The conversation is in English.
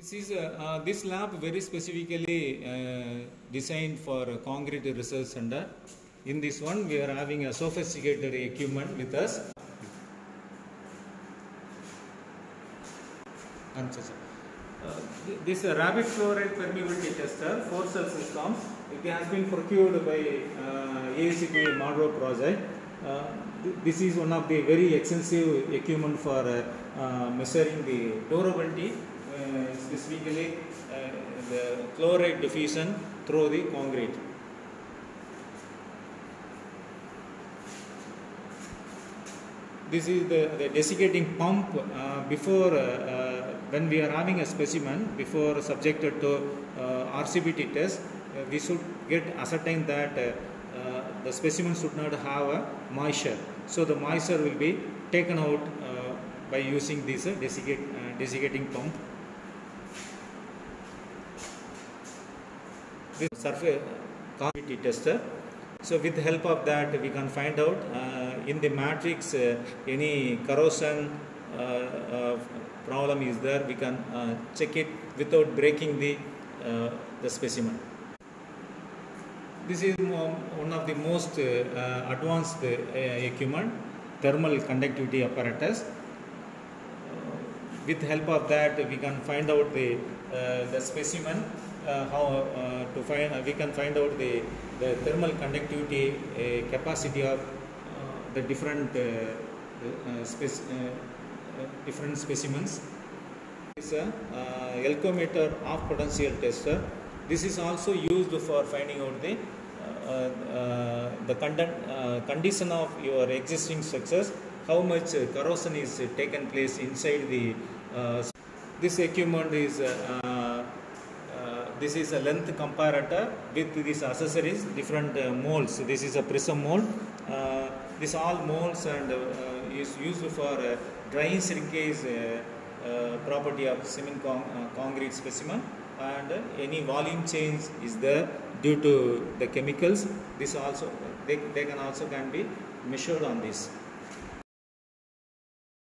This is uh, this lab very specifically uh, designed for a concrete research center. In this one, we are having a sophisticated equipment with us. Uh, th- this uh, rapid chloride permeability tester, four cell system, it has been procured by uh, ACP Monroe project. Uh, th- this is one of the very extensive equipment for uh, uh, measuring the durability, specifically uh, the chloride diffusion through the concrete. this is the, the desiccating pump uh, before uh, uh, when we are having a specimen before subjected to uh, RCPT test uh, we should get ascertain that uh, uh, the specimen should not have a moisture so the moisture will be taken out uh, by using this uh, desiccate, uh, desiccating pump surface concavity tester. So with the help of that we can find out uh, in the matrix uh, any corrosion uh, uh, problem is there we can uh, check it without breaking the uh, the specimen. This is one of the most advanced equipment thermal conductivity apparatus with help of that we can find out the uh, the specimen uh, how uh, to find we can find out the the thermal conductivity capacity of the different uh, different specimens. This is a uh, Elcometer off potential tester. This is also used for finding out the uh, uh, the content, uh, condition of your existing structures how much uh, corrosion is taken place inside the uh, this equipment is uh, this is a length comparator with these accessories different uh, molds. This is a prism mold. Uh, this all molds and uh, is used for uh, drying shrinkage property of cement con- concrete specimen. And any volume change is there due to the chemicals. This also they, they can also can be measured on this